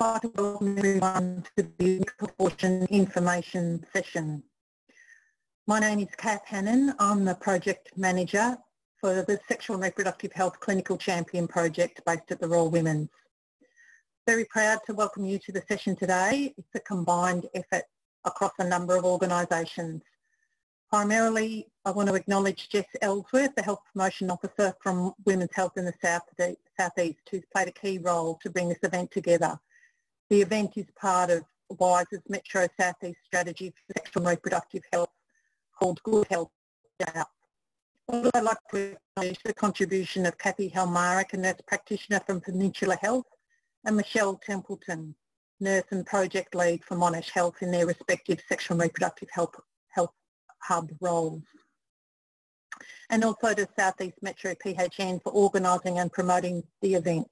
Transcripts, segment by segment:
like to welcome everyone to the abortion information session. My name is Kath Hannon. I'm the project manager for the Sexual and Reproductive Health Clinical Champion project based at the Royal Women's. Very proud to welcome you to the session today. It's a combined effort across a number of organisations. Primarily, I want to acknowledge Jess Ellsworth, the Health Promotion Officer from Women's Health in the South, Southeast, who's played a key role to bring this event together. The event is part of WHISE's Metro Southeast Strategy for Sexual and Reproductive Health called Good Health I'd like to acknowledge the contribution of Kathy Helmarick, a nurse practitioner from Peninsula Health, and Michelle Templeton, nurse and project lead for Monash Health in their respective sexual and reproductive health, health hub roles. And also to Southeast Metro PHN for organising and promoting the event.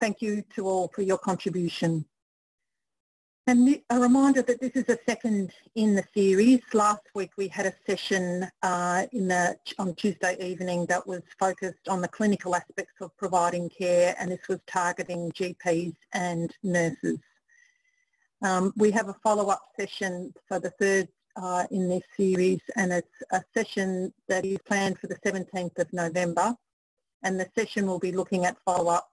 Thank you to all for your contribution. And a reminder that this is a second in the series. Last week we had a session uh, in the, on Tuesday evening that was focused on the clinical aspects of providing care and this was targeting GPs and nurses. Um, we have a follow-up session, so the third uh, in this series and it's a session that is planned for the 17th of November and the session will be looking at follow-up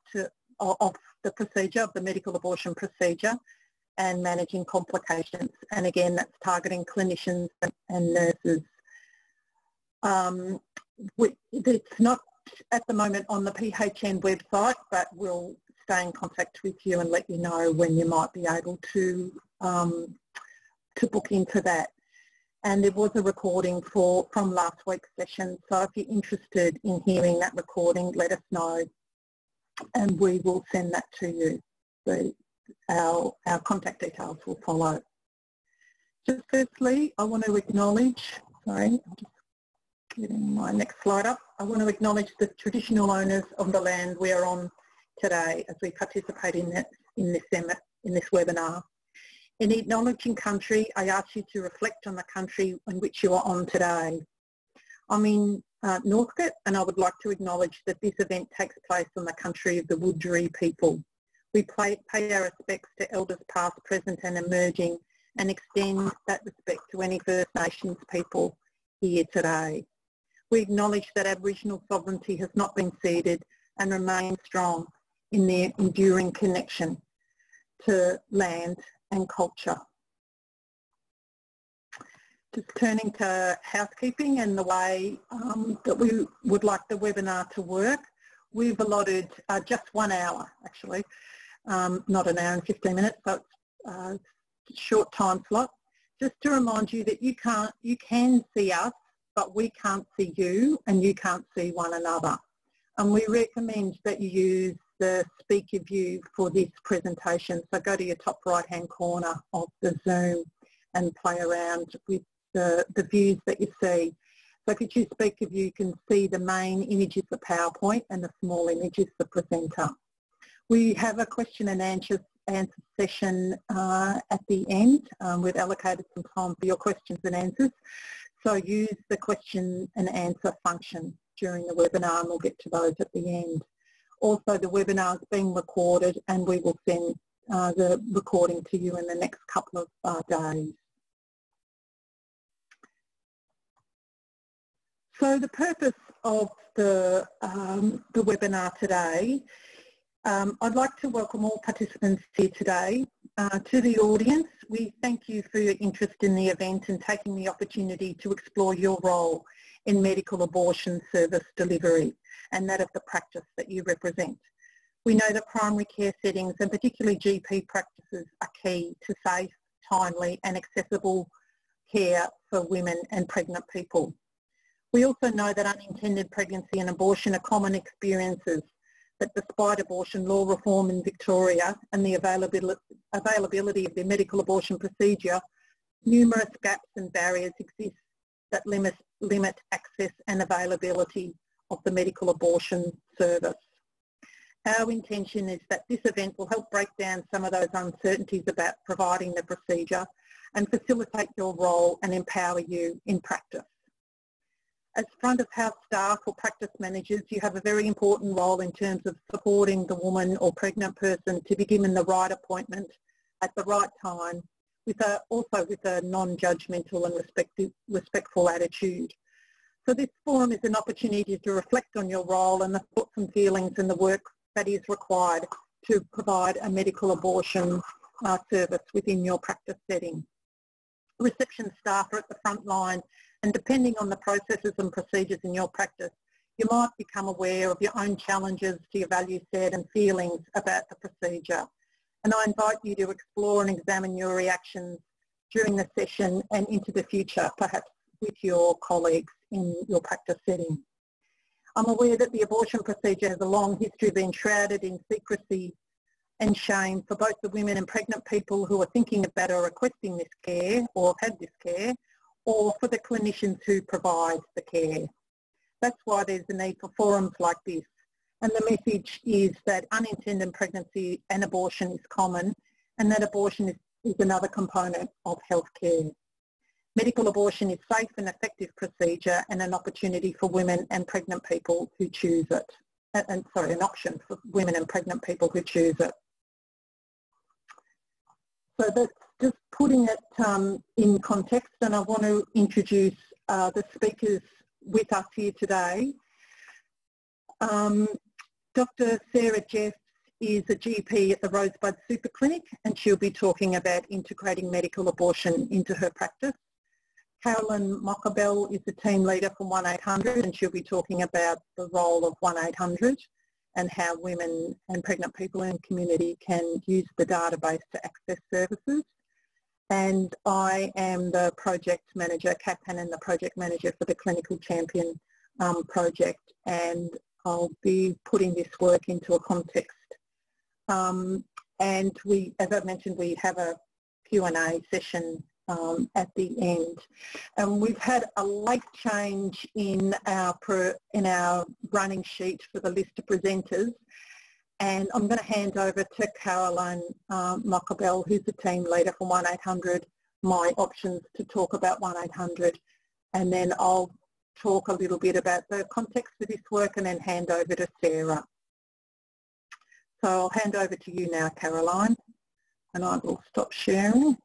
of the procedure, of the medical abortion procedure and managing complications. And again, that's targeting clinicians and nurses. Um, we, it's not at the moment on the PHN website, but we'll stay in contact with you and let you know when you might be able to um, to book into that. And there was a recording for from last week's session, so if you're interested in hearing that recording, let us know and we will send that to you. So our, our contact details will follow. Just firstly, I want to acknowledge, sorry, I'm just getting my next slide up. I want to acknowledge the traditional owners of the land we are on today as we participate in this, in this, in this webinar. In acknowledging country, I ask you to reflect on the country in which you are on today. I'm in uh, Northcote and I would like to acknowledge that this event takes place on the country of the Wurundjeri people. We pay, pay our respects to elders past, present and emerging and extend that respect to any First Nations people here today. We acknowledge that Aboriginal sovereignty has not been ceded and remains strong in their enduring connection to land and culture. Just turning to housekeeping and the way um, that we would like the webinar to work, we've allotted uh, just one hour actually um, not an hour and 15 minutes, so it's a short time slot. Just to remind you that you can't, you can see us, but we can't see you and you can't see one another. And we recommend that you use the speaker view for this presentation. So go to your top right hand corner of the Zoom and play around with the, the views that you see. So if you choose speaker view, you can see the main image is the PowerPoint and the small image is the presenter. We have a question and answer, answer session uh, at the end. Um, we've allocated some time for your questions and answers. So use the question and answer function during the webinar and we'll get to those at the end. Also the webinar is being recorded and we will send uh, the recording to you in the next couple of uh, days. So the purpose of the, um, the webinar today um, I'd like to welcome all participants here today. Uh, to the audience, we thank you for your interest in the event and taking the opportunity to explore your role in medical abortion service delivery and that of the practice that you represent. We know that primary care settings and particularly GP practices are key to safe, timely and accessible care for women and pregnant people. We also know that unintended pregnancy and abortion are common experiences that despite abortion law reform in Victoria and the availability of the medical abortion procedure, numerous gaps and barriers exist that limit, limit access and availability of the medical abortion service. Our intention is that this event will help break down some of those uncertainties about providing the procedure and facilitate your role and empower you in practice. As front of house staff or practice managers, you have a very important role in terms of supporting the woman or pregnant person to be given the right appointment at the right time, with a, also with a non-judgmental and respectful attitude. So this forum is an opportunity to reflect on your role and the thoughts and feelings and the work that is required to provide a medical abortion uh, service within your practice setting. Reception staff are at the front line and depending on the processes and procedures in your practice, you might become aware of your own challenges to your value set and feelings about the procedure. And I invite you to explore and examine your reactions during the session and into the future, perhaps with your colleagues in your practice setting. I'm aware that the abortion procedure has a long history of being shrouded in secrecy and shame for both the women and pregnant people who are thinking about or requesting this care or have had this care or for the clinicians who provide the care. That's why there's a need for forums like this. And the message is that unintended pregnancy and abortion is common and that abortion is, is another component of healthcare. Medical abortion is safe and effective procedure and an opportunity for women and pregnant people who choose it. And, and sorry, an option for women and pregnant people who choose it. So that's just putting it um, in context and I want to introduce uh, the speakers with us here today. Um, Dr Sarah Jeffs is a GP at the Rosebud Super Clinic and she'll be talking about integrating medical abortion into her practice. Carolyn Mockabell is the team leader from 1800 and she'll be talking about the role of 1800 and how women and pregnant people in the community can use the database to access services. And I am the project manager, Kat Hannon, the project manager for the Clinical Champion um, project and I'll be putting this work into a context. Um, and we, as I mentioned, we have a Q&A session um, at the end. And we've had a late change in our, in our running sheet for the list of presenters. And I'm going to hand over to Caroline um, Mockabell, who's the team leader for 1800, my options to talk about 1800. And then I'll talk a little bit about the context of this work and then hand over to Sarah. So I'll hand over to you now, Caroline, and I will stop sharing.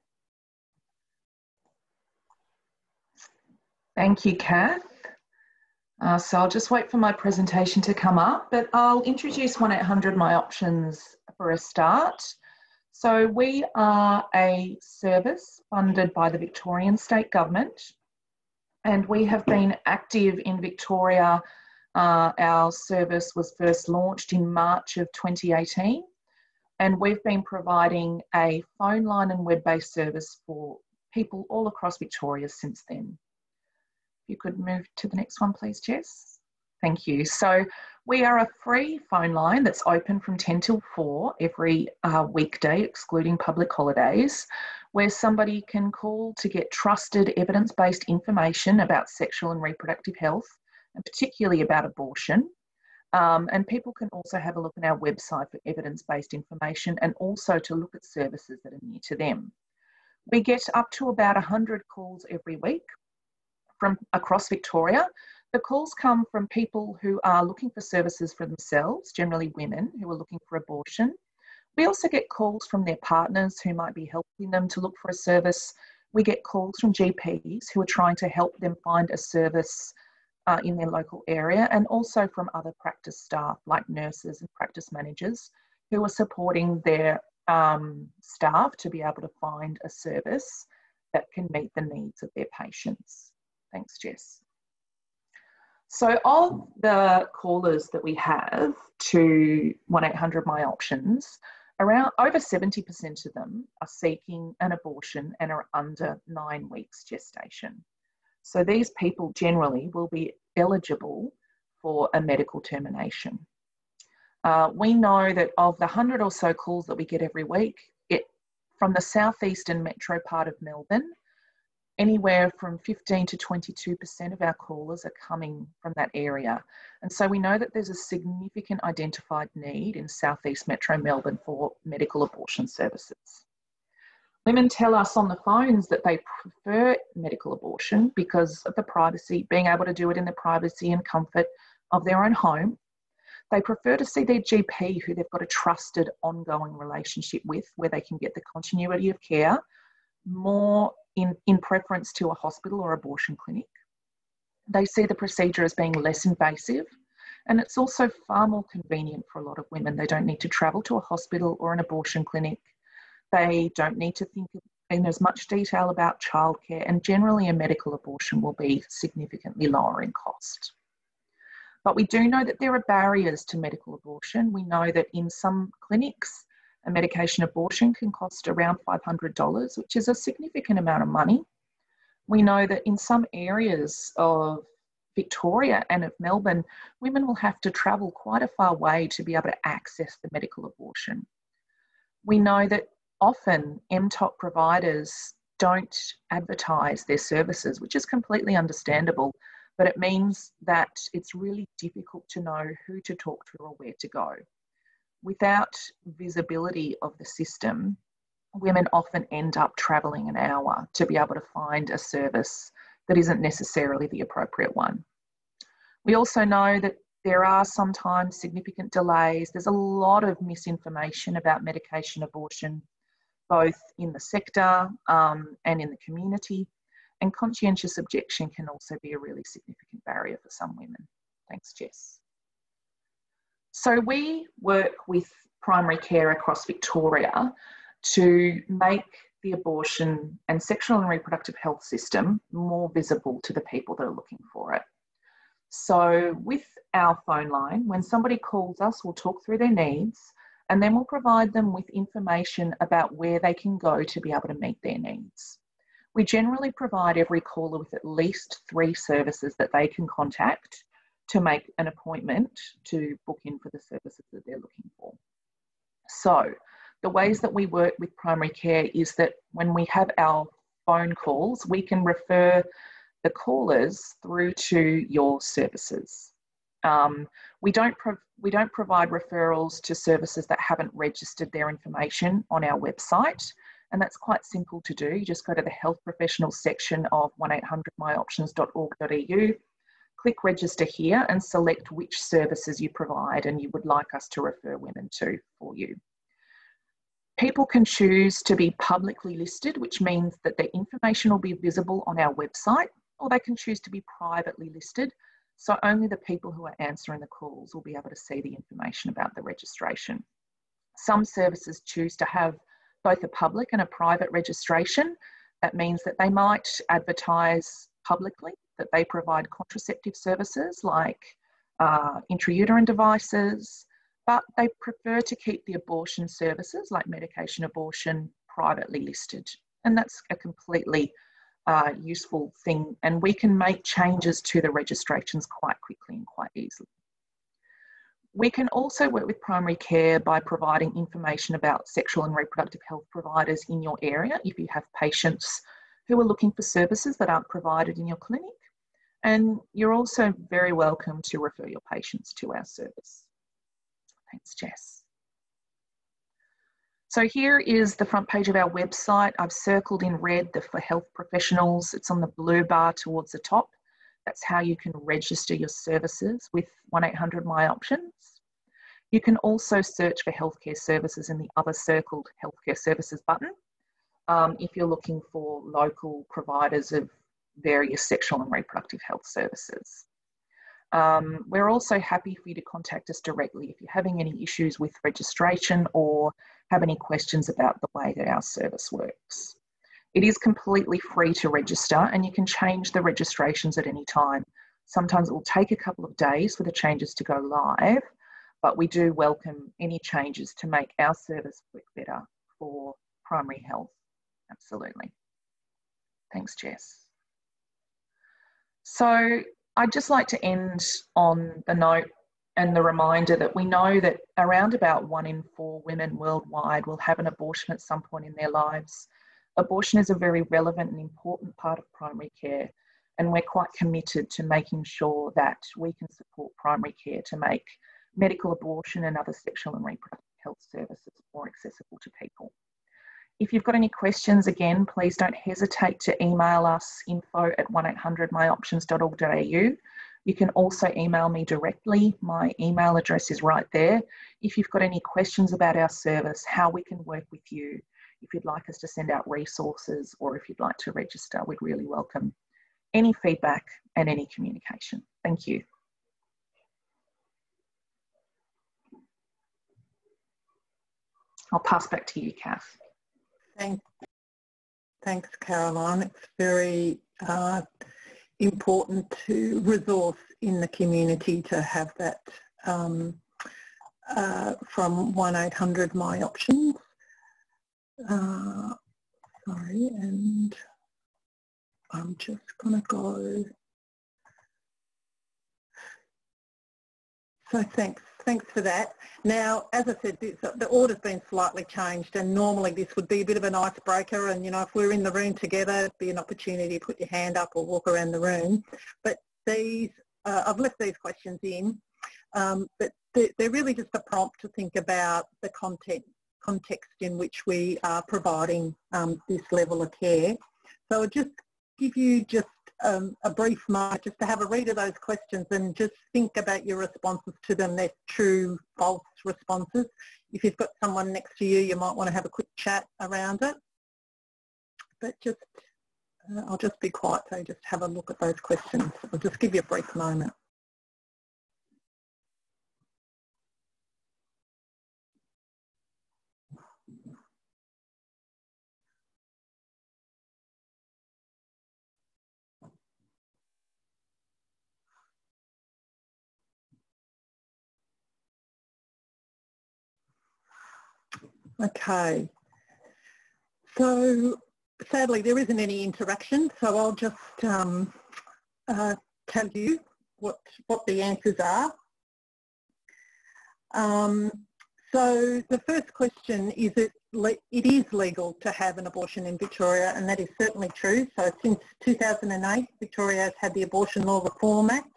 Thank you, Kath. Uh, so I'll just wait for my presentation to come up, but I'll introduce 1-800 My Options for a start. So we are a service funded by the Victorian State Government and we have been active in Victoria. Uh, our service was first launched in March of 2018 and we've been providing a phone line and web-based service for people all across Victoria since then you could move to the next one, please, Jess. Thank you. So we are a free phone line that's open from 10 till 4 every uh, weekday, excluding public holidays, where somebody can call to get trusted evidence-based information about sexual and reproductive health, and particularly about abortion. Um, and people can also have a look at our website for evidence-based information and also to look at services that are near to them. We get up to about 100 calls every week from across Victoria. The calls come from people who are looking for services for themselves, generally women who are looking for abortion. We also get calls from their partners who might be helping them to look for a service. We get calls from GPs who are trying to help them find a service uh, in their local area and also from other practice staff like nurses and practice managers who are supporting their um, staff to be able to find a service that can meet the needs of their patients. Thanks, Jess. So of the callers that we have to 1-800 My Options, around over 70% of them are seeking an abortion and are under nine weeks gestation. So these people generally will be eligible for a medical termination. Uh, we know that of the 100 or so calls that we get every week, it, from the southeastern metro part of Melbourne, anywhere from 15 to 22% of our callers are coming from that area. And so we know that there's a significant identified need in southeast metro Melbourne for medical abortion services. Women tell us on the phones that they prefer medical abortion because of the privacy, being able to do it in the privacy and comfort of their own home. They prefer to see their GP, who they've got a trusted, ongoing relationship with, where they can get the continuity of care, more in, in preference to a hospital or abortion clinic. They see the procedure as being less invasive, and it's also far more convenient for a lot of women. They don't need to travel to a hospital or an abortion clinic. They don't need to think in as much detail about childcare, and generally, a medical abortion will be significantly lower in cost. But we do know that there are barriers to medical abortion. We know that in some clinics, a medication abortion can cost around $500, which is a significant amount of money. We know that in some areas of Victoria and of Melbourne, women will have to travel quite a far way to be able to access the medical abortion. We know that often MTOP providers don't advertise their services, which is completely understandable but it means that it's really difficult to know who to talk to or where to go. Without visibility of the system, women often end up travelling an hour to be able to find a service that isn't necessarily the appropriate one. We also know that there are sometimes significant delays. There's a lot of misinformation about medication abortion, both in the sector um, and in the community. And conscientious objection can also be a really significant barrier for some women. Thanks, Jess. So we work with primary care across Victoria to make the abortion and sexual and reproductive health system more visible to the people that are looking for it. So, with our phone line, when somebody calls us, we'll talk through their needs and then we'll provide them with information about where they can go to be able to meet their needs. We generally provide every caller with at least three services that they can contact to make an appointment to book in for the services that they're looking for. So, the ways that we work with primary care is that when we have our phone calls, we can refer the callers through to your services. Um, we don't we don't provide referrals to services that haven't registered their information on our website. And that's quite simple to do. You just go to the health professionals section of 1800myoptions.org.au, click register here and select which services you provide and you would like us to refer women to for you. People can choose to be publicly listed, which means that their information will be visible on our website, or they can choose to be privately listed. So only the people who are answering the calls will be able to see the information about the registration. Some services choose to have both a public and a private registration. That means that they might advertise publicly that they provide contraceptive services like uh, intrauterine devices, but they prefer to keep the abortion services like medication abortion privately listed. And that's a completely uh, useful thing. And we can make changes to the registrations quite quickly and quite easily. We can also work with primary care by providing information about sexual and reproductive health providers in your area if you have patients who are looking for services that aren't provided in your clinic. And you're also very welcome to refer your patients to our service. Thanks, Jess. So here is the front page of our website. I've circled in red the for health professionals. It's on the blue bar towards the top. That's how you can register your services with 1800 My Options. You can also search for healthcare services in the other circled healthcare services button um, if you're looking for local providers of various sexual and reproductive health services. Um, we're also happy for you to contact us directly if you're having any issues with registration or have any questions about the way that our service works. It is completely free to register and you can change the registrations at any time. Sometimes it will take a couple of days for the changes to go live, but we do welcome any changes to make our service work better for primary health. Absolutely. Thanks, Jess. So I'd just like to end on the note and the reminder that we know that around about one in four women worldwide will have an abortion at some point in their lives abortion is a very relevant and important part of primary care, and we're quite committed to making sure that we can support primary care to make medical abortion and other sexual and reproductive health services more accessible to people. If you've got any questions, again, please don't hesitate to email us info at 1800myoptions.org.au. You can also email me directly. My email address is right there. If you've got any questions about our service, how we can work with you, if you'd like us to send out resources or if you'd like to register, we'd really welcome any feedback and any communication. Thank you. I'll pass back to you, Kath. Thanks, thanks Caroline. It's very uh, important to resource in the community to have that um, uh, from 1-800 My Options. Uh, sorry, and I'm just going to go. So thanks thanks for that. Now, as I said, this, the order's been slightly changed and normally this would be a bit of an icebreaker and, you know, if we're in the room together, it'd be an opportunity to put your hand up or walk around the room. But these, uh, I've left these questions in, um, but they're, really just a prompt to think about the content, context in which we are providing um, this level of care. So I'll just give you just um, a brief moment just to have a read of those questions and just think about your responses to them, They're true, false responses. If you've got someone next to you, you might want to have a quick chat around it. But just, uh, I'll just be quiet so just have a look at those questions. I'll just give you a brief moment. Okay. So sadly there isn't any interaction, so I'll just um, uh, tell you what, what the answers are. Um, so the first question is it, it is legal to have an abortion in Victoria and that is certainly true. So since 2008 Victoria has had the Abortion Law Reform Act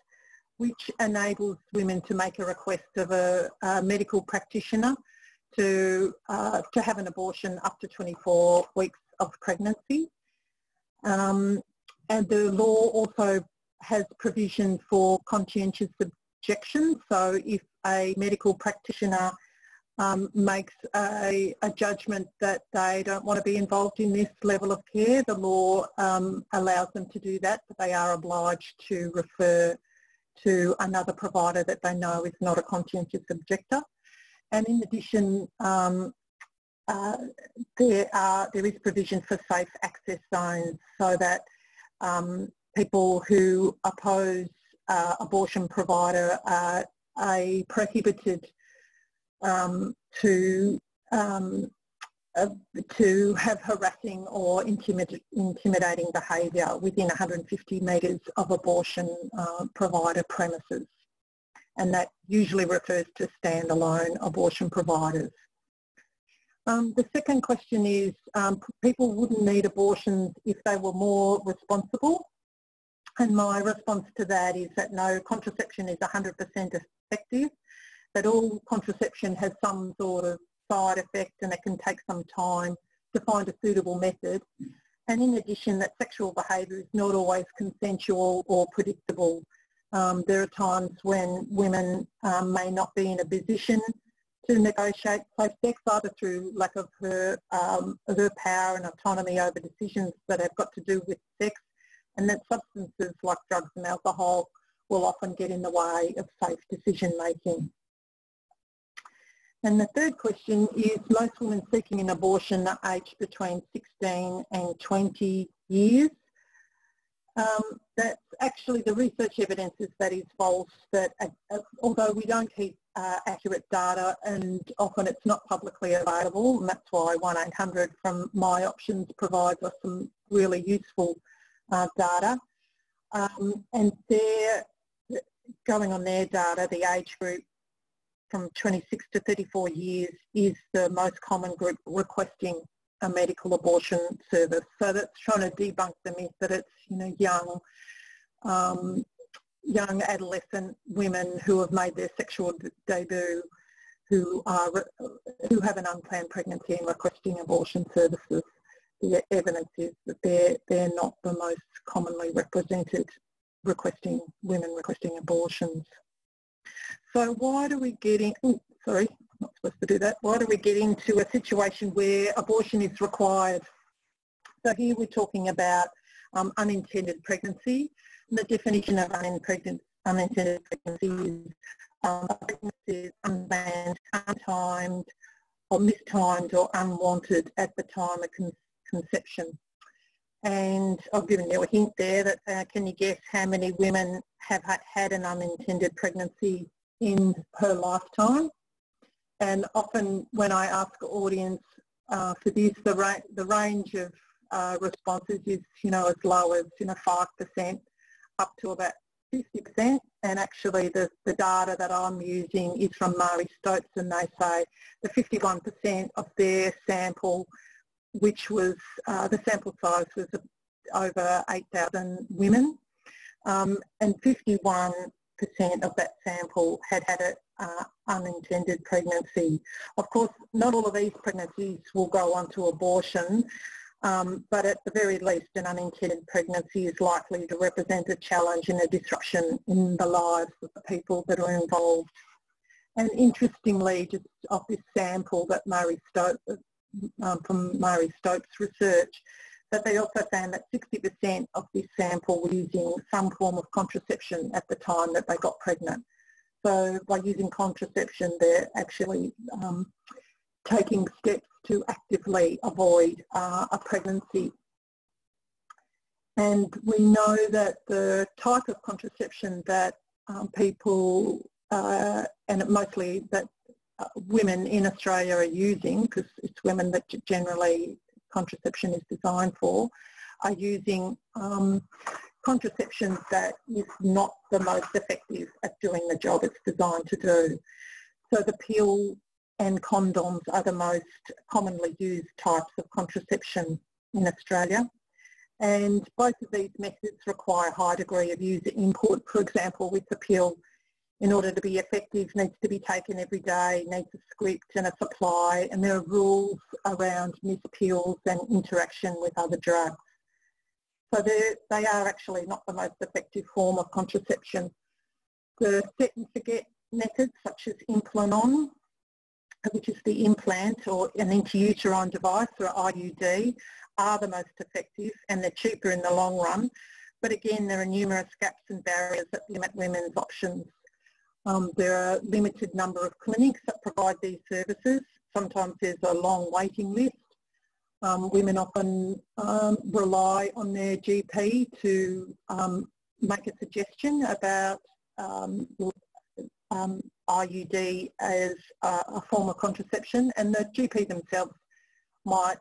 which enables women to make a request of a, a medical practitioner to, uh, to have an abortion up to 24 weeks of pregnancy. Um, and the law also has provision for conscientious objection. So if a medical practitioner um, makes a, a, judgment that they don't want to be involved in this level of care, the law um, allows them to do that, but they are obliged to refer to another provider that they know is not a conscientious objector. And in addition, um, uh, there, are, there is provision for safe access zones so that um, people who oppose uh, abortion provider are, are prohibited um, to um, uh, to have harassing or intimid intimidating behaviour within 150 metres of abortion uh, provider premises and that usually refers to standalone abortion providers. Um, the second question is um, people wouldn't need abortions if they were more responsible and my response to that is that no, contraception is 100% effective, that all contraception has some sort of side effect and it can take some time to find a suitable method. And in addition, that sexual behaviour is not always consensual or predictable. Um, there are times when women um, may not be in a position to negotiate safe sex either through lack of her, um, of her power and autonomy over decisions that have got to do with sex and that substances like drugs and alcohol will often get in the way of safe decision making. And the third question is most women seeking an abortion are aged between 16 and 20 years. Um, that's actually the research evidence is that is false, that uh, uh, although we don't keep uh, accurate data and often it's not publicly available and that's why 1-800 from My Options provides us some really useful uh, data. Um, and they're going on their data, the age group from 26 to 34 years is the most common group requesting a medical abortion service. So that's trying to debunk the myth that it's you know young um, young adolescent women who have made their sexual debut who are who have an unplanned pregnancy and requesting abortion services. The evidence is that they're they're not the most commonly represented requesting women requesting abortions. So why do we get in? Oh, sorry, not supposed to do that. Why do we get into a situation where abortion is required? So here we're talking about um, unintended pregnancy. The definition of unintended, pregnancy is um, pregnancy unplanned, untimed, or mistimed or unwanted at the time of con conception. And I've given you a hint there that uh, can you guess how many women have had an unintended pregnancy in her lifetime? And often when I ask the audience uh, for this, the, ra the range of uh, responses is, you know, as low as, you know, 5% up to about 50%. And actually the, the data that I'm using is from Marie Stopes and they say the 51% of their sample which was, uh, the sample size was over 8,000 women um, and 51% of that sample had had an uh, unintended pregnancy. Of course, not all of these pregnancies will go on to abortion, um, but at the very least an unintended pregnancy is likely to represent a challenge and a disruption in the lives of the people that are involved. And interestingly, just of this sample that Marie Stopes, um, from Marie Stopes' research, that they also found that 60% of this sample were using some form of contraception at the time that they got pregnant. So by using contraception, they're actually um, taking steps to actively avoid uh, a pregnancy. And we know that the type of contraception that um, people, uh, and mostly that uh, women in Australia are using, because it's women that generally contraception is designed for, are using um, contraception that is not the most effective at doing the job it's designed to do. So the pill and condoms are the most commonly used types of contraception in Australia. And both of these methods require a high degree of user input. For example, with the pill, in order to be effective, needs to be taken every day, needs a script and a supply, and there are rules around missed pills and interaction with other drugs. So they are actually not the most effective form of contraception. The set and forget methods such as Implanon, which is the implant or an intrauterine device or IUD, are the most effective and they're cheaper in the long run. But again, there are numerous gaps and barriers that limit women's options. Um, there are a limited number of clinics that provide these services. Sometimes there's a long waiting list. Um, women often um, rely on their GP to um, make a suggestion about um, um, IUD as a, a, form of contraception and the GP themselves might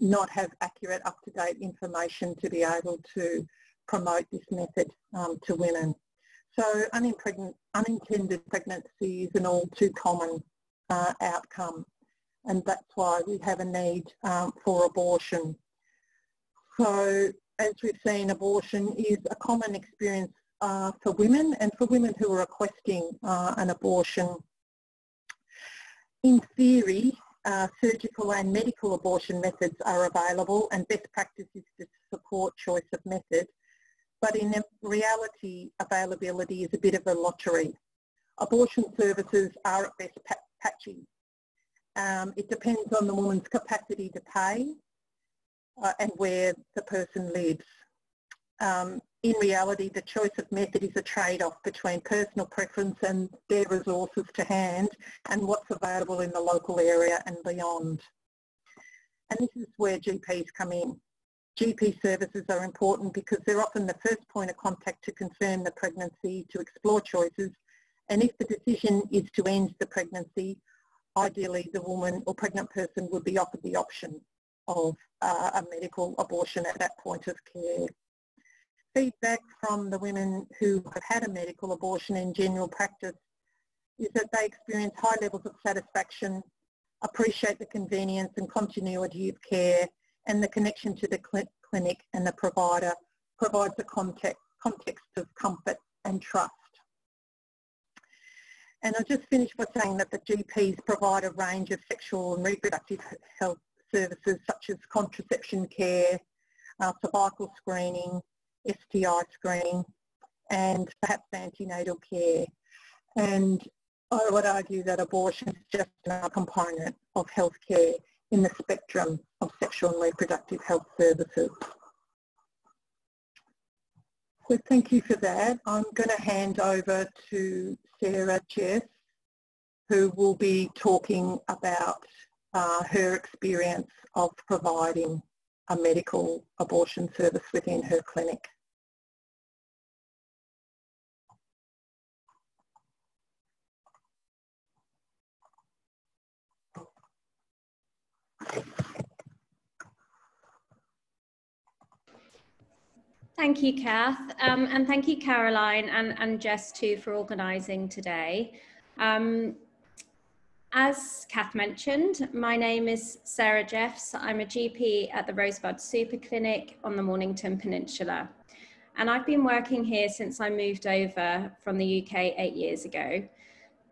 not have accurate up-to-date information to be able to promote this method to women. So unintended pregnancy is an all too common uh, outcome and that's why we have a need um, for abortion. So as we've seen, abortion is a common experience uh, for women and for women who are requesting uh, an abortion. In theory, uh, surgical and medical abortion methods are available and best practice is to support choice of method but in reality, availability is a bit of a lottery. Abortion services are at best patchy. Um, it depends on the woman's capacity to pay uh, and where the person lives. Um, in reality, the choice of method is a trade-off between personal preference and their resources to hand and what's available in the local area and beyond. And this is where GPs come in. GP services are important because they're often the first point of contact to confirm the pregnancy, to explore choices, and if the decision is to end the pregnancy, ideally the woman or pregnant person would be offered the option of uh, a medical abortion at that point of care. Feedback from the women who have had a medical abortion in general practice is that they experience high levels of satisfaction, appreciate the convenience and continuity of care and the connection to the cl clinic and the provider provides a context, context of comfort and trust. And I'll just finish by saying that the GPs provide a range of sexual and reproductive health services such as contraception care, uh, cervical screening, STI screening, and perhaps antenatal care. And I would argue that abortion is just another component of healthcare in the spectrum of sexual and reproductive health services. So thank you for that. I'm going to hand over to Sarah Jeffs, who will be talking about uh, her experience of providing a medical abortion service within her clinic. Thank you, Kath, um, and thank you, Caroline and, and Jess too for organising today. Um, as Kath mentioned, my name is Sarah Jeffs. I'm a GP at the Rosebud Super Clinic on the Mornington Peninsula. And I've been working here since I moved over from the UK eight years ago.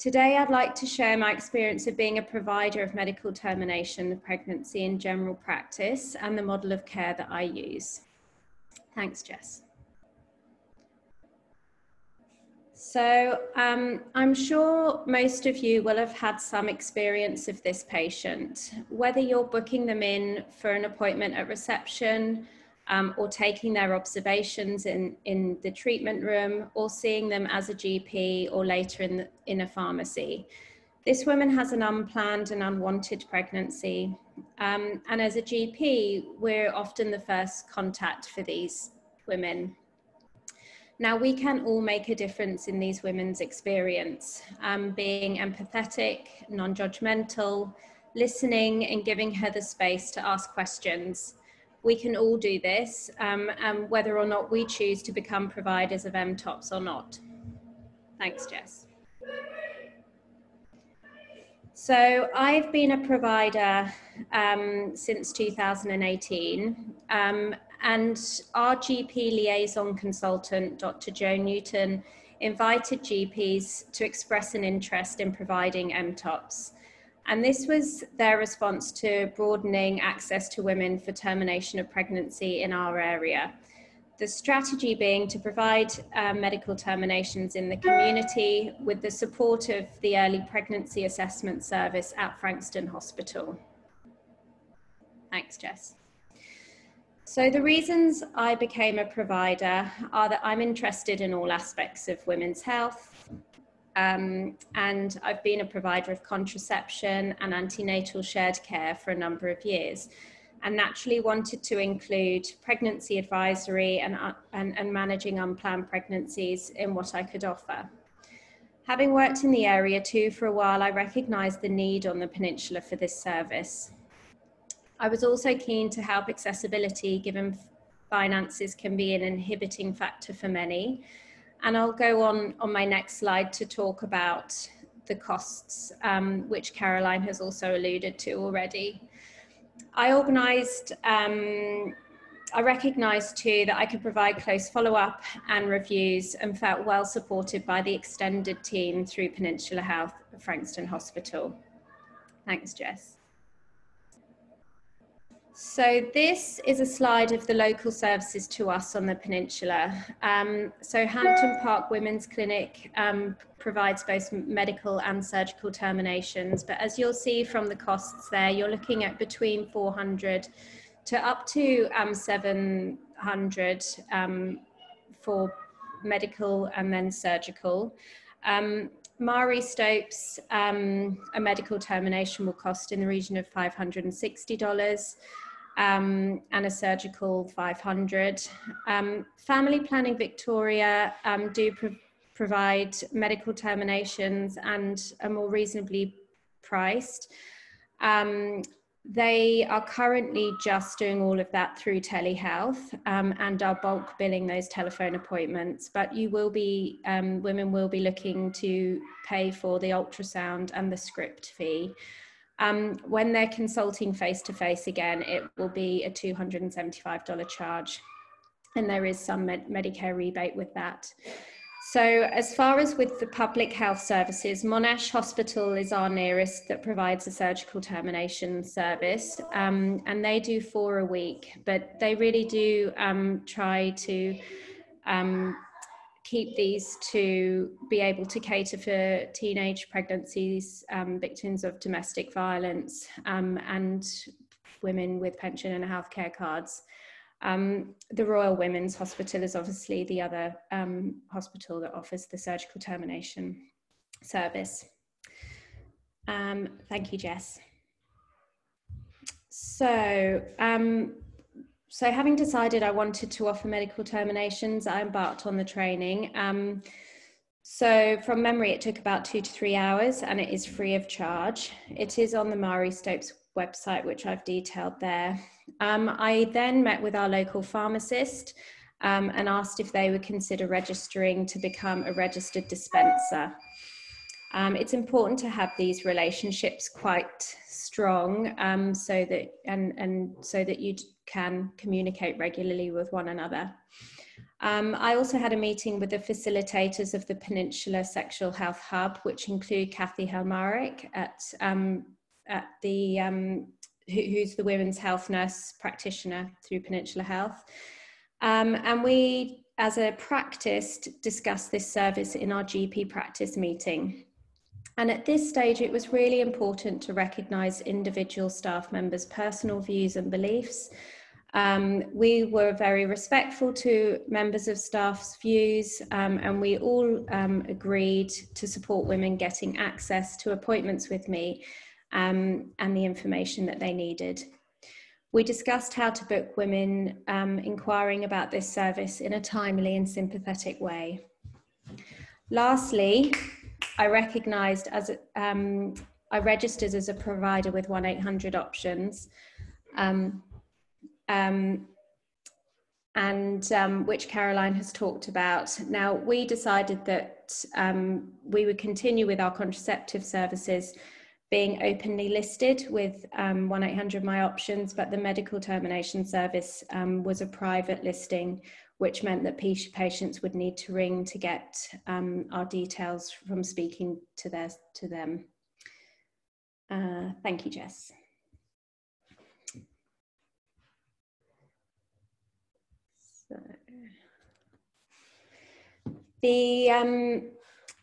Today, I'd like to share my experience of being a provider of medical termination of pregnancy in general practice and the model of care that I use. Thanks, Jess. So um, I'm sure most of you will have had some experience of this patient, whether you're booking them in for an appointment at reception um, or taking their observations in, in the treatment room or seeing them as a GP or later in, the, in a pharmacy. This woman has an unplanned and unwanted pregnancy. Um, and as a GP, we're often the first contact for these women. Now, we can all make a difference in these women's experience, um, being empathetic, non judgmental, listening, and giving her the space to ask questions. We can all do this, um, whether or not we choose to become providers of MTOPS or not. Thanks, Jess. So I've been a provider um, since 2018, um, and our GP liaison consultant, Dr. Jo Newton, invited GPs to express an interest in providing MTOPS. And this was their response to broadening access to women for termination of pregnancy in our area. The strategy being to provide uh, medical terminations in the community with the support of the early pregnancy assessment service at Frankston Hospital. Thanks, Jess. So the reasons I became a provider are that I'm interested in all aspects of women's health. Um, and I've been a provider of contraception and antenatal shared care for a number of years and naturally wanted to include pregnancy advisory and, uh, and, and managing unplanned pregnancies in what I could offer. Having worked in the area too for a while, I recognised the need on the peninsula for this service. I was also keen to help accessibility given finances can be an inhibiting factor for many. And I'll go on on my next slide to talk about the costs, um, which Caroline has also alluded to already. I organised, um, I recognised too that I could provide close follow up and reviews and felt well supported by the extended team through Peninsula Health Frankston Hospital. Thanks, Jess. So this is a slide of the local services to us on the peninsula. Um, so Hampton Park Women's Clinic um, provides both medical and surgical terminations, but as you'll see from the costs there, you're looking at between 400 to up to um, 700 um, for medical and then surgical. Um, Marie Stopes, um, a medical termination will cost in the region of $560 um, and a surgical 500. Um, Family Planning Victoria um, do pro provide medical terminations and are more reasonably priced. They are currently just doing all of that through telehealth um, and are bulk billing those telephone appointments. But you will be, um, women will be looking to pay for the ultrasound and the script fee. Um, when they're consulting face to face again, it will be a $275 charge. And there is some med Medicare rebate with that. So as far as with the public health services, Monash Hospital is our nearest that provides a surgical termination service um, and they do four a week, but they really do um, try to um, keep these to be able to cater for teenage pregnancies, um, victims of domestic violence um, and women with pension and healthcare cards. Um, the Royal Women's Hospital is obviously the other um, hospital that offers the surgical termination service. Um, thank you, Jess. So, um, so having decided I wanted to offer medical terminations, I embarked on the training. Um, so from memory, it took about two to three hours and it is free of charge. It is on the Marie Stopes website, which I've detailed there. Um, I then met with our local pharmacist um, and asked if they would consider registering to become a registered dispenser. Um, it's important to have these relationships quite strong um, so that and, and so that you can communicate regularly with one another. Um, I also had a meeting with the facilitators of the Peninsula Sexual Health Hub, which include Kathy Helmaric at, um, at the um, who, who's the women's health nurse practitioner through Peninsula Health. Um, and we, as a practice, discussed this service in our GP practice meeting. And at this stage, it was really important to recognise individual staff members' personal views and beliefs. Um, we were very respectful to members of staff's views, um, and we all um, agreed to support women getting access to appointments with me um, and the information that they needed. We discussed how to book women um, inquiring about this service in a timely and sympathetic way. Lastly, I recognised as um, I registered as a provider with 1-800 options, um, um, and um, which Caroline has talked about. Now, we decided that um, we would continue with our contraceptive services being openly listed with um, 1-800 My Options, but the medical termination service um, was a private listing, which meant that patients would need to ring to get um, our details from speaking to, their, to them. Uh, thank you, Jess. So, the um,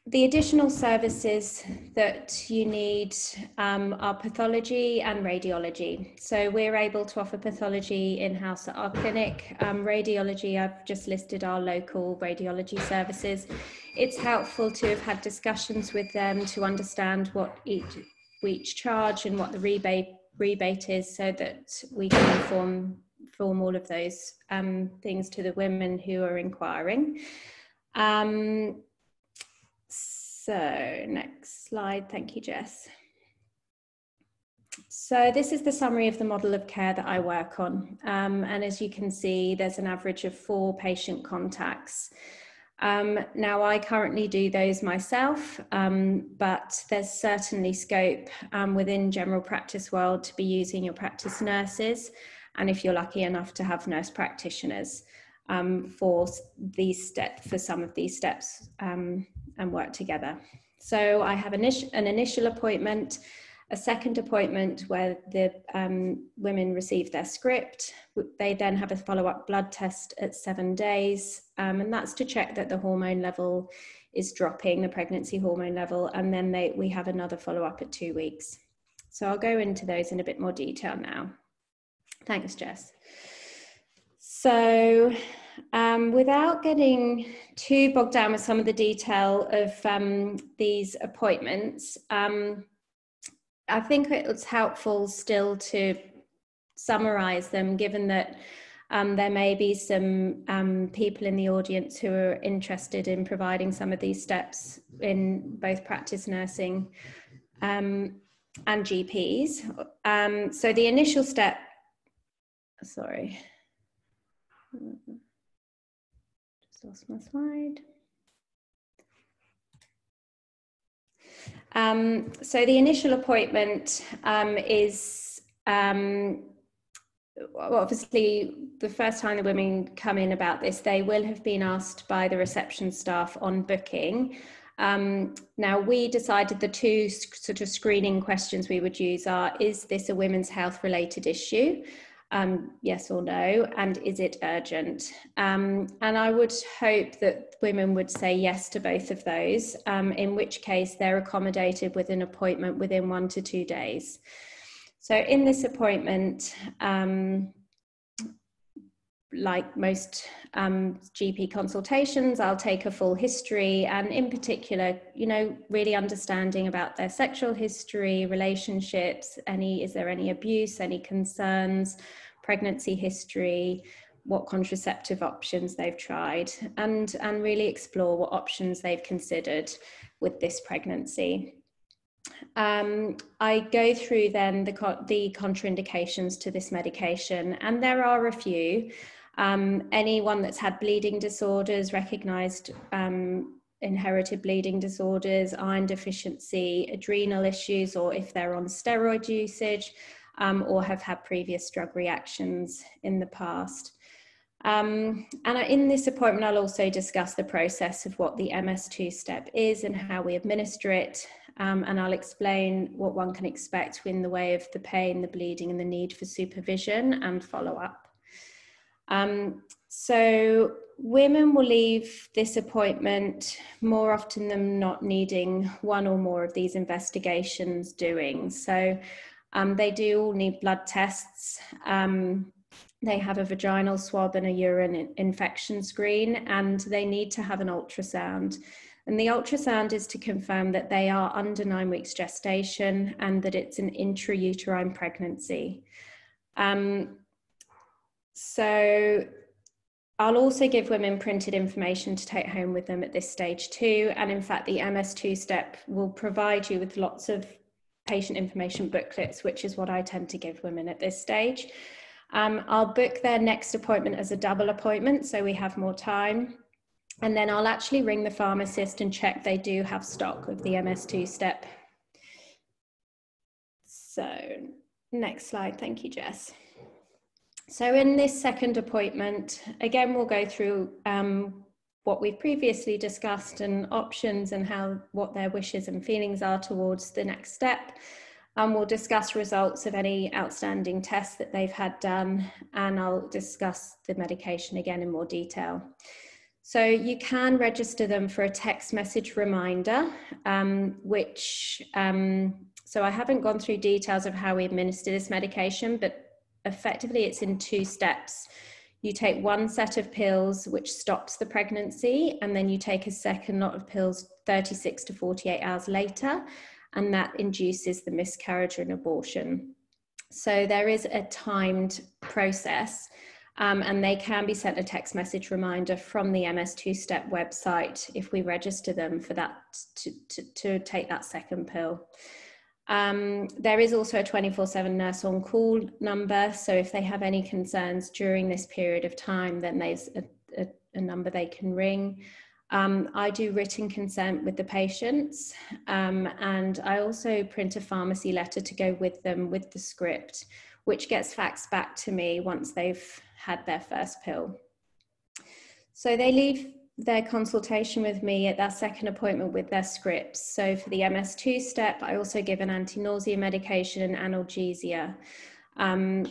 the additional services that you need um, are pathology and radiology. So we're able to offer pathology in-house at our clinic. Um, radiology, I've just listed our local radiology services. It's helpful to have had discussions with them to understand what each, each charge and what the rebate rebate is so that we can inform, inform all of those um, things to the women who are inquiring. Um, so next slide. Thank you, Jess. So this is the summary of the model of care that I work on. Um, and as you can see, there's an average of four patient contacts. Um, now, I currently do those myself, um, but there's certainly scope um, within general practice world to be using your practice nurses, and if you're lucky enough to have nurse practitioners um, for these steps, for some of these steps um, and work together. So I have an, initial appointment, a second appointment where the um, women receive their script. They then have a follow-up blood test at seven days, um, and that's to check that the hormone level is dropping, the pregnancy hormone level, and then they, we have another follow-up at two weeks. So I'll go into those in a bit more detail now. Thanks, Jess. So um, without getting too bogged down with some of the detail of um, these appointments, um, I think it's helpful still to summarize them given that um, there may be some um, people in the audience who are interested in providing some of these steps in both practice nursing um, and GPs. so the initial step, sorry. Just lost my slide. Um, so the initial appointment um, is um, obviously the first time the women come in about this, they will have been asked by the reception staff on booking. Um, now we decided the two sort of screening questions we would use are, is this a women's health related issue? Um, yes or no, and is it urgent? Um, and I would hope that women would say yes to both of those, um, in which case they're accommodated with an appointment within one to two days. So in this appointment, um, like most um, GP consultations, I'll take a full history and in particular, you know, really understanding about their sexual history, relationships, any, is there any abuse, any concerns, pregnancy history, what contraceptive options they've tried and, and really explore what options they've considered with this pregnancy. Um, I go through then the, co the contraindications to this medication, and there are a few. Um, anyone that's had bleeding disorders, recognized um, inherited bleeding disorders, iron deficiency, adrenal issues, or if they're on steroid usage, um, or have had previous drug reactions in the past. Um, and in this appointment, I'll also discuss the process of what the MS2 step is and how we administer it, um, and I'll explain what one can expect in the way of the pain, the bleeding, and the need for supervision and follow up. Um, so women will leave this appointment more often than not needing one or more of these investigations doing. So um, they do all need blood tests. Um, they have a vaginal swab and a urine infection screen, and they need to have an ultrasound. And the ultrasound is to confirm that they are under nine weeks gestation and that it's an intrauterine pregnancy. Um, so I'll also give women printed information to take home with them at this stage too. And in fact, the MS2 step will provide you with lots of patient information booklets, which is what I tend to give women at this stage. Um, I'll book their next appointment as a double appointment, so we have more time. And then I'll actually ring the pharmacist and check they do have stock of the MS2 step. So next slide, thank you, Jess. So in this second appointment, again, we'll go through um, what we've previously discussed and options and how what their wishes and feelings are towards the next step. And we'll discuss results of any outstanding tests that they've had done, and I'll discuss the medication again in more detail. So you can register them for a text message reminder, um, which, um, so I haven't gone through details of how we administer this medication, but effectively it's in two steps. You take one set of pills, which stops the pregnancy, and then you take a second lot of pills 36 to 48 hours later, and that induces the miscarriage or an abortion. So there is a timed process um, and they can be sent a text message reminder from the MS2 Step website if we register them for that to, to, to take that second pill. Um, there is also a 24 7 nurse on call number. So if they have any concerns during this period of time, then there's a, a, a number they can ring. Um, I do written consent with the patients, um, and I also print a pharmacy letter to go with them with the script, which gets faxed back to me once they've had their first pill. So they leave their consultation with me at their second appointment with their scripts. So for the MS2 step, I also give an anti-nausea medication and analgesia. Um,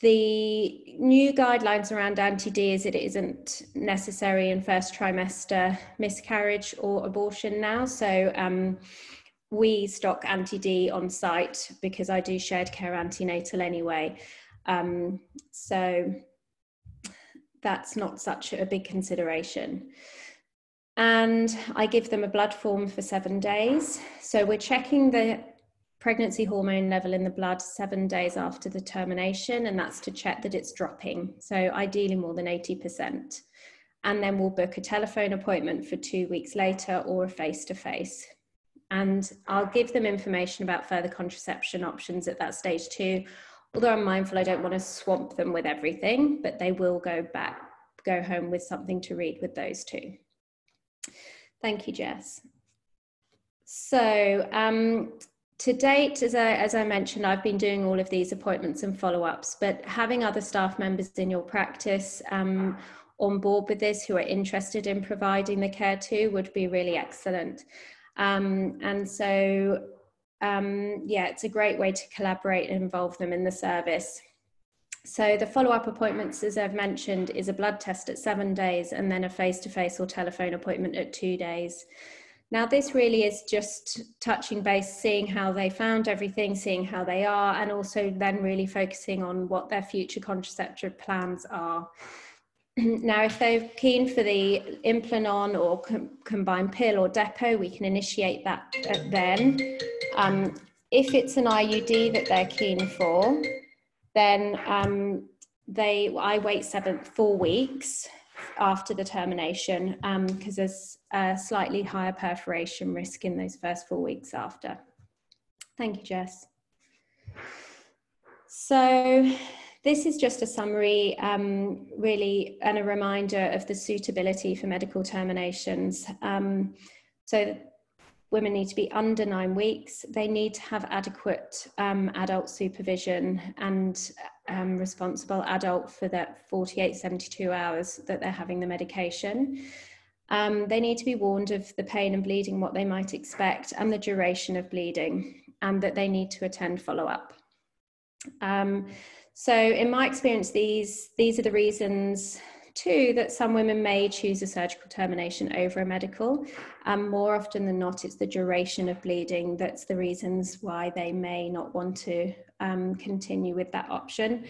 the new guidelines around anti-D is that it isn't necessary in first trimester miscarriage or abortion now. So um, we stock anti-D on site because I do shared care antenatal anyway. Um, so that's not such a big consideration. And I give them a blood form for seven days. So we're checking the pregnancy hormone level in the blood seven days after the termination, and that's to check that it's dropping. So ideally more than 80%. And then we'll book a telephone appointment for two weeks later or a face to face. And I'll give them information about further contraception options at that stage too, although I'm mindful I don't want to swamp them with everything, but they will go back, go home with something to read with those two. Thank you, Jess. So um, to date, as I, as I mentioned, I've been doing all of these appointments and follow-ups, but having other staff members in your practice um, on board with this who are interested in providing the care to would be really excellent. Um, and so, um, yeah, it's a great way to collaborate and involve them in the service. So the follow-up appointments, as I've mentioned, is a blood test at seven days and then a face-to-face -face or telephone appointment at two days. Now, this really is just touching base, seeing how they found everything, seeing how they are, and also then really focusing on what their future contraceptive plans are. now, if they're keen for the Implanon or com combined pill or depot, we can initiate that then. Um, if it's an IUD that they're keen for, then um, they I wait seven four weeks after the termination because um, there's a slightly higher perforation risk in those first four weeks after. Thank you, Jess. So this is just a summary, um, really, and a reminder of the suitability for medical terminations. Um, so women need to be under nine weeks. They need to have adequate um, adult supervision and um, responsible adult for that 48, 72 hours that they're having the medication. Um, they need to be warned of the pain and bleeding, what they might expect, and the duration of bleeding, and that they need to attend follow up. Um, so, in my experience, these, these are the reasons Two, that some women may choose a surgical termination over a medical. Um, more often than not, it's the duration of bleeding that's the reasons why they may not want to um, continue with that option.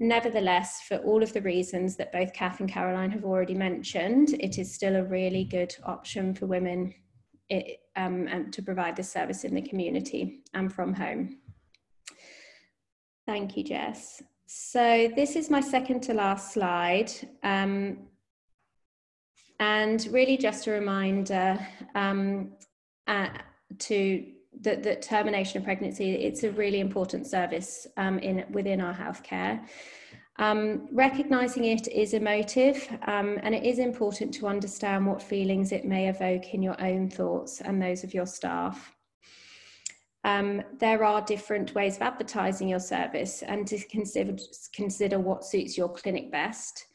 Nevertheless, for all of the reasons that both Kath and Caroline have already mentioned, it is still a really good option for women it, um, and to provide this service in the community and from home. Thank you, Jess. So this is my second to last slide. Um, and really just a reminder um, uh, to that, termination of pregnancy, it's a really important service um, in within our healthcare. Um, recognizing it is emotive um, and it is important to understand what feelings it may evoke in your own thoughts and those of your staff. Um, there are different ways of advertising your service and to consider, consider what suits your clinic best.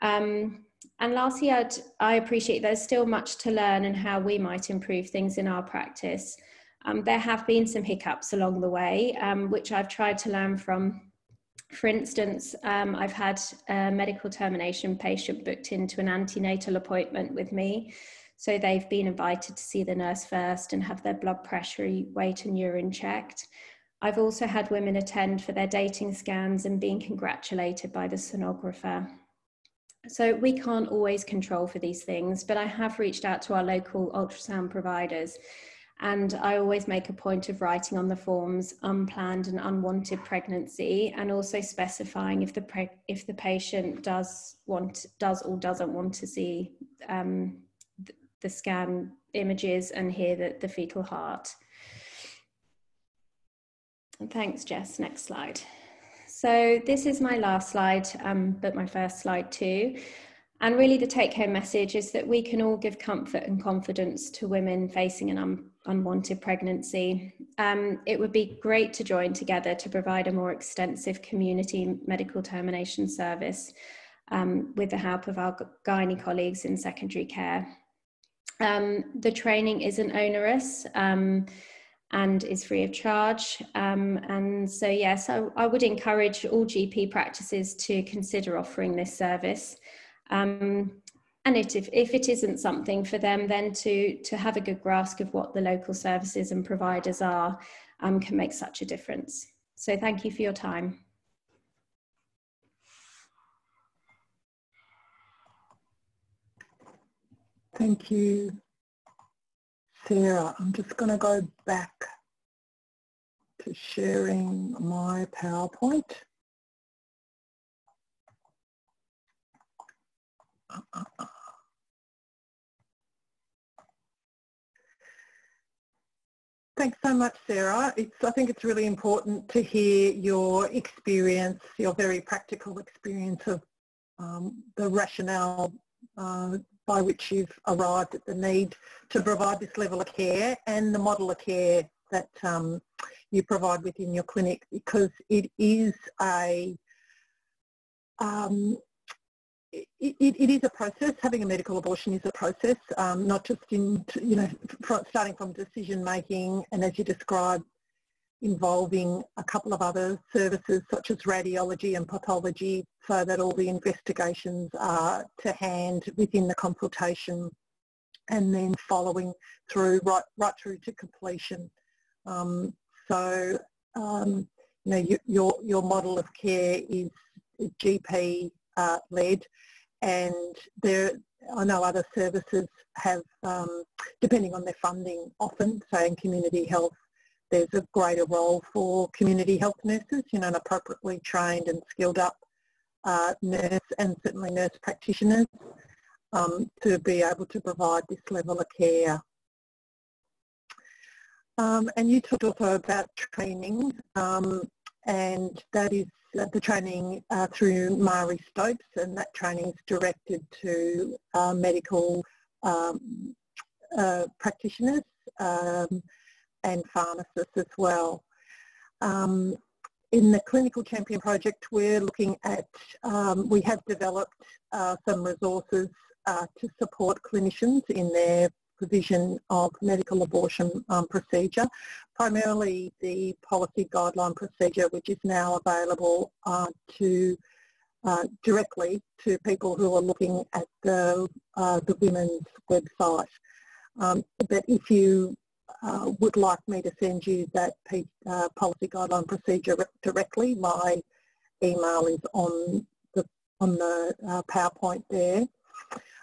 Um, and lastly, I'd, I appreciate there's still much to learn and how we might improve things in our practice. Um, there have been some hiccups along the way, um, which I've tried to learn from. For instance, um, I've had a medical termination patient booked into an antenatal appointment with me so they've been invited to see the nurse first and have their blood pressure, weight, and urine checked. I've also had women attend for their dating scans and being congratulated by the sonographer. So we can't always control for these things, but I have reached out to our local ultrasound providers and I always make a point of writing on the forms unplanned and unwanted pregnancy and also specifying if the if the patient does want does or doesn't want to see um, the scan images and hear the, the fetal heart. And thanks, Jess. Next slide. So this is my last slide, um, but my first slide too. And really the take home message is that we can all give comfort and confidence to women facing an un unwanted pregnancy. Um, it would be great to join together to provide a more extensive community medical termination service um, with the help of our gynae colleagues in secondary care. Um, the training isn't onerous um, and is free of charge. Um, and so, yes, I, I, would encourage all GP practices to consider offering this service. Um, and it, if, if it isn't something for them, then to, to have a good grasp of what the local services and providers are um, can make such a difference. So, thank you for your time. Thank you, Sarah. I'm just going to go back to sharing my PowerPoint. Thanks so much, Sarah. It's, I think it's really important to hear your experience, your very practical experience of um, the rationale uh, by which you've arrived at the need to provide this level of care and the model of care that um, you provide within your clinic because it is a um, it, it, it is a process. Having a medical abortion is a process, um, not just in, you know, starting from decision making and as you described, involving a couple of other services such as radiology and pathology so that all the investigations are to hand within the consultation and then following through right, right through to completion. Um, so, um, you know, your, your model of care is GP uh, led and there, I know other services have, um, depending on their funding often, say in community health, there's a greater role for community health nurses, you know, an appropriately trained and skilled up uh, nurse and certainly nurse practitioners um, to be able to provide this level of care. Um, and you talked also about training um, and that is uh, the training uh, through Marie Stopes and that training is directed to uh, medical um, uh, practitioners um, and pharmacists as well. Um, in the Clinical Champion project, we're looking at, um, we have developed uh, some resources uh, to support clinicians in their provision of medical abortion um, procedure, primarily the policy guideline procedure which is now available uh, to uh, directly to people who are looking at the, uh, the women's website. Um, but if you uh, would like me to send you that uh, policy guideline procedure directly, my email is on the, on the uh, PowerPoint there.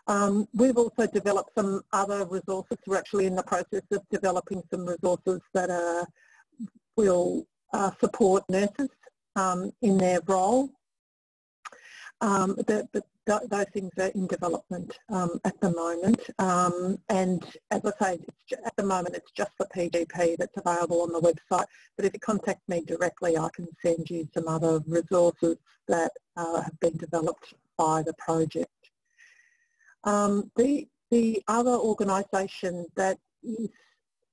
Um, we've also developed some other resources. We're actually in the process of developing some resources that are, will uh, support nurses um, in their role. Um, the, the, those things are in development um, at the moment. Um, and as I say, at the moment it's just the PGP that's available on the website. But if you contact me directly, I can send you some other resources that uh, have been developed by the project. Um, the, the other organisation that is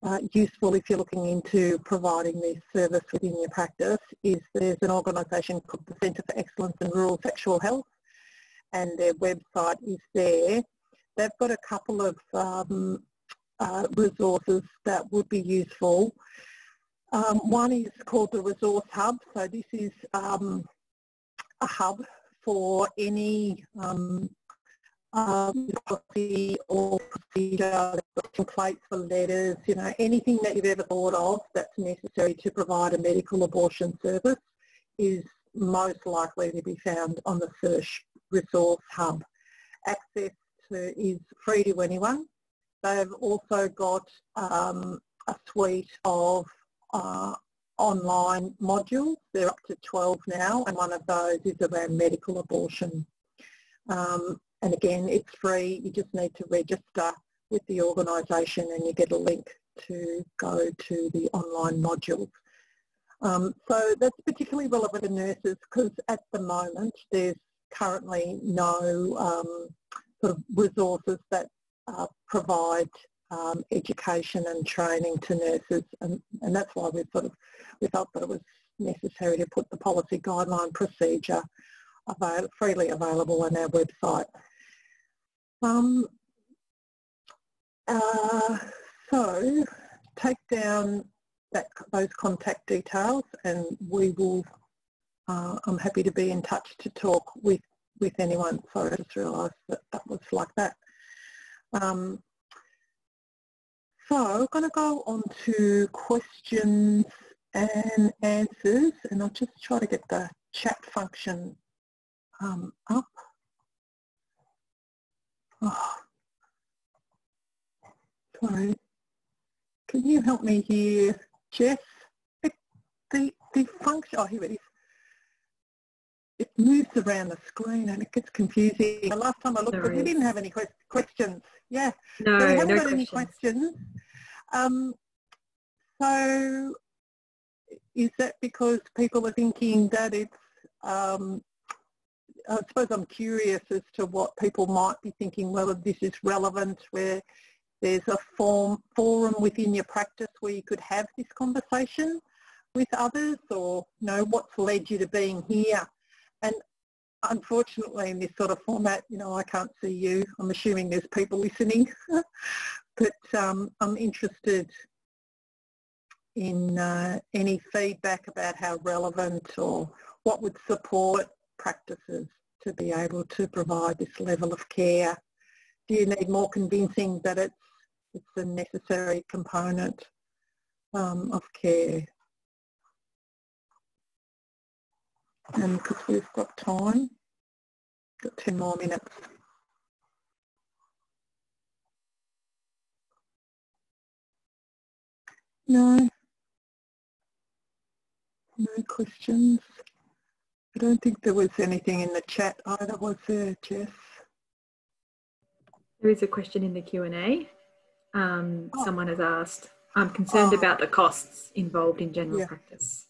uh, useful if you're looking into providing this service within your practice is there's an organisation called the Centre for Excellence in Rural Sexual Health and their website is there. They've got a couple of um, uh, resources that would be useful. Um, one is called the Resource Hub. So this is um, a hub for any um, um, policy or procedure, templates for letters, you know, anything that you've ever thought of that's necessary to provide a medical abortion service is most likely to be found on the CERSH Resource Hub. Access to is free to anyone. They've also got um, a suite of uh, online modules. They're up to 12 now and one of those is around medical abortion. Um, and again, it's free. You just need to register with the organisation and you get a link to go to the online modules. Um, so that's particularly relevant to nurses because at the moment there's currently no um, sort of resources that uh, provide um, education and training to nurses and, and that's why we sort of we felt that it was necessary to put the policy guideline procedure avail freely available on our website. Um, uh, so take down that, those contact details and we will, uh, I'm happy to be in touch to talk with, with anyone. Sorry, I just realised that that was like that. Um, so I'm going to go on to questions and answers and I'll just try to get the chat function um, up. Oh. Sorry. Can you help me here, Jess? It, the, the function, oh here it is. It moves around the screen and it gets confusing. The last time I looked, we didn't have any que questions. Yeah, no, so we haven't no got questions. any questions. Um, so is that because people are thinking that it's um, I suppose I'm curious as to what people might be thinking, whether this is relevant, where there's a form, forum within your practice where you could have this conversation with others or you know what's led you to being here and unfortunately in this sort of format you know I can't see you I'm assuming there's people listening but um, I'm interested in uh, any feedback about how relevant or what would support practices to be able to provide this level of care. Do you need more convincing that it's, it's a necessary component um, of care? And because we've got time, got 10 more minutes. No. No questions. I don't think there was anything in the chat either, was there, Jess? There is a question in the Q&A. Um, oh. Someone has asked, I'm concerned oh. about the costs involved in general yeah. practice.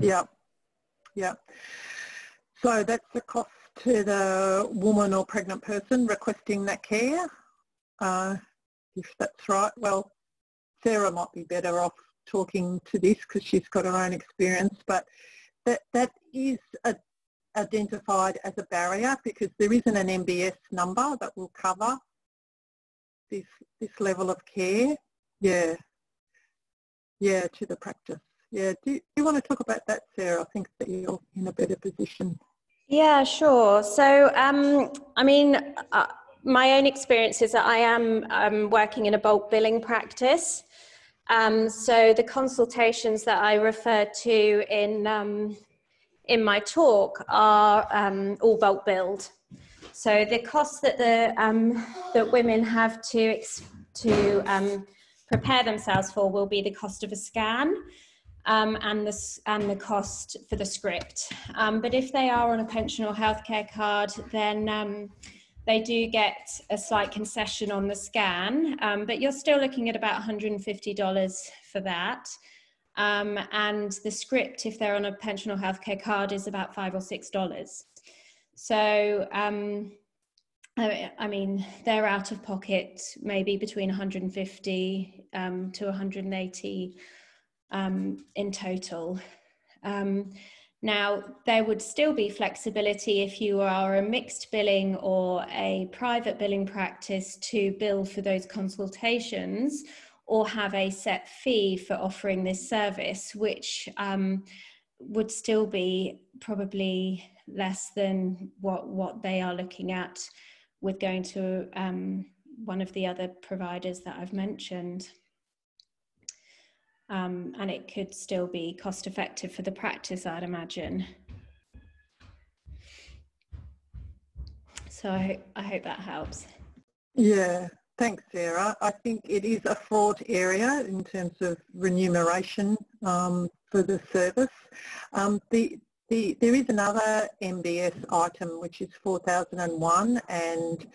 Yeah, yeah. So that's the cost to the woman or pregnant person requesting that care. Uh, if that's right, well, Sarah might be better off talking to this because she's got her own experience, but that, that is a, identified as a barrier because there isn't an MBS number that will cover this, this level of care. Yeah, yeah, to the practice. Yeah, do, do you want to talk about that, Sarah? I think that you're in a better position. Yeah, sure. So, um, I mean, uh, my own experience is that I am um, working in a bulk billing practice. Um, so the consultations that I referred to in um, in my talk are um, all bulk billed. So the costs that the um, that women have to to um, prepare themselves for will be the cost of a scan um, and the and the cost for the script. but if they are on a pension or healthcare card, then they do get a slight concession on the scan, um, but you're still looking at about $150 for that. Um, and the script, if they're on a pension or healthcare card, is about five or six dollars. So, um, I, mean, they're out of pocket maybe between 150 um, to 180 um, in total. Um, now, there would still be flexibility if you are a mixed billing or a private billing practice to bill for those consultations or have a set fee for offering this service, which um, would still be probably less than what, what they are looking at with going to um, one of the other providers that I've mentioned um, and it could still be cost effective for the practice, I'd imagine. So I, I hope that helps. Yeah, thanks, Sarah. I think it is a fraught area in terms of remuneration um, for the service. Um, the, the, there is another MBS item which is 4001 and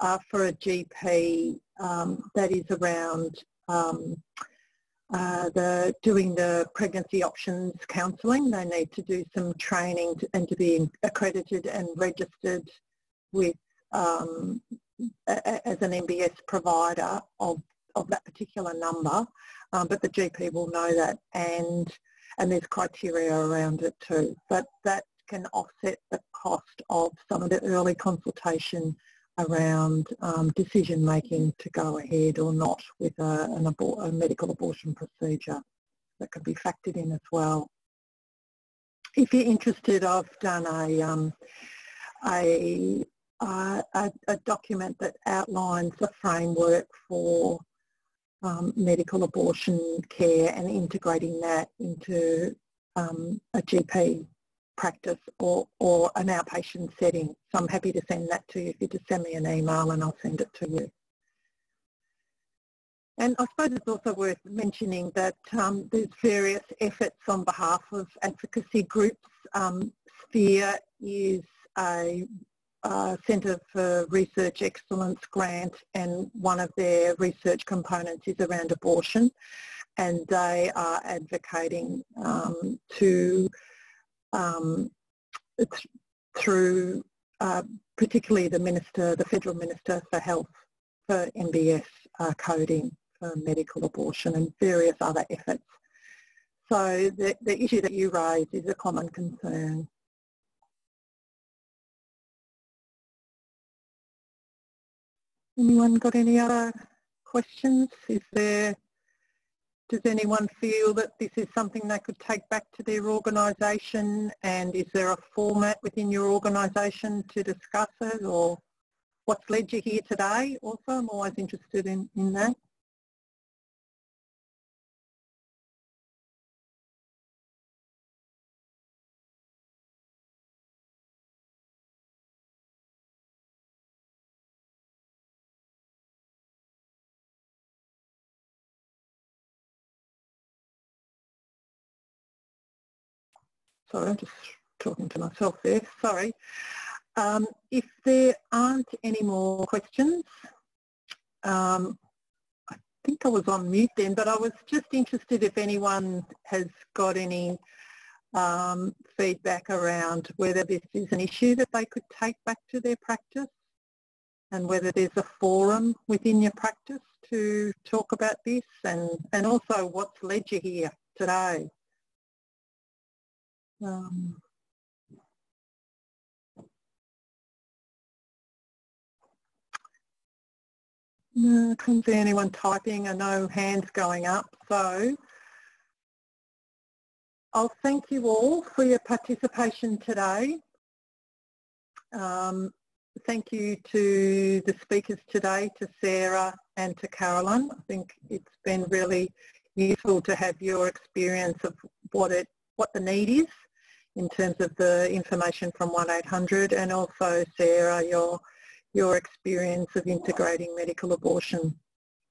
uh, for a GP um, that is around um, uh, the doing the pregnancy options counselling. They need to do some training to, and to be accredited and registered with um, a, as an MBS provider of, of that particular number. Um, but the GP will know that and and there's criteria around it too. But that can offset the cost of some of the early consultation around um, decision making to go ahead or not with a, a, medical abortion procedure that can be factored in as well. If you're interested, I've done a, um, a, a, a, document that outlines the framework for um, medical abortion care and integrating that into um, a GP practice or, or an outpatient setting. So I'm happy to send that to you if you just send me an email and I'll send it to you. And I suppose it's also worth mentioning that um, there's various efforts on behalf of advocacy groups. Um, SPHERE is a, a Centre for Research Excellence grant and one of their research components is around abortion and they are advocating um, to um, through uh, particularly the minister, the federal minister for health for MBS, uh, coding for medical abortion and various other efforts. So the, the issue that you raise is a common concern. Anyone got any other questions? Is there, does anyone feel that this is something they could take back to their organisation and is there a format within your organisation to discuss it or what's led you here today also? I'm always interested in, in that. Sorry, I'm just talking to myself there, sorry. Um, if there aren't any more questions, um, I think I was on mute then, but I was just interested if anyone has got any um, feedback around whether this is an issue that they could take back to their practice and whether there's a forum within your practice to talk about this and, and also what's led you here today. Um, no, I couldn't see anyone typing and no hands going up. So I'll thank you all for your participation today. Um, thank you to the speakers today, to Sarah and to Carolyn. I think it's been really useful to have your experience of what it what the need is in terms of the information from 1-800 and also Sarah, your, your experience of integrating medical abortion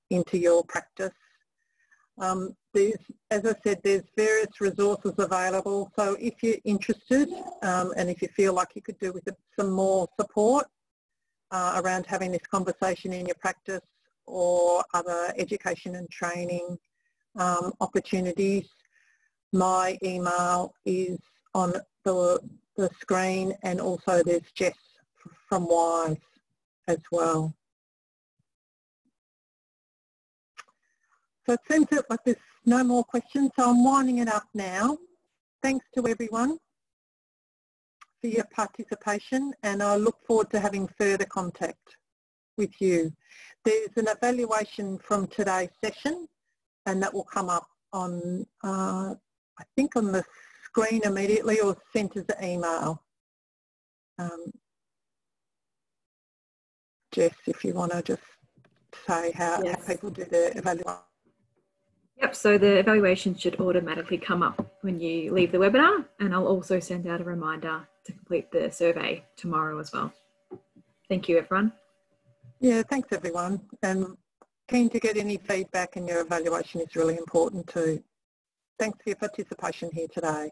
into your practice. Um, as I said, there's various resources available. So if you're interested um, and if you feel like you could do with some more support uh, around having this conversation in your practice or other education and training um, opportunities, my email is on the, the screen and also there's Jess from WHISE as well. So it seems like there's no more questions, so I'm winding it up now. Thanks to everyone for your participation and I look forward to having further contact with you. There's an evaluation from today's session and that will come up on, uh, I think on the screen immediately or sent as an email. Um, Jess, if you want to just say how, yes. how people do the evaluation. Yep, so the evaluation should automatically come up when you leave the webinar and I'll also send out a reminder to complete the survey tomorrow as well. Thank you everyone. Yeah, thanks everyone and keen to get any feedback and your evaluation is really important too. Thanks for your participation here today.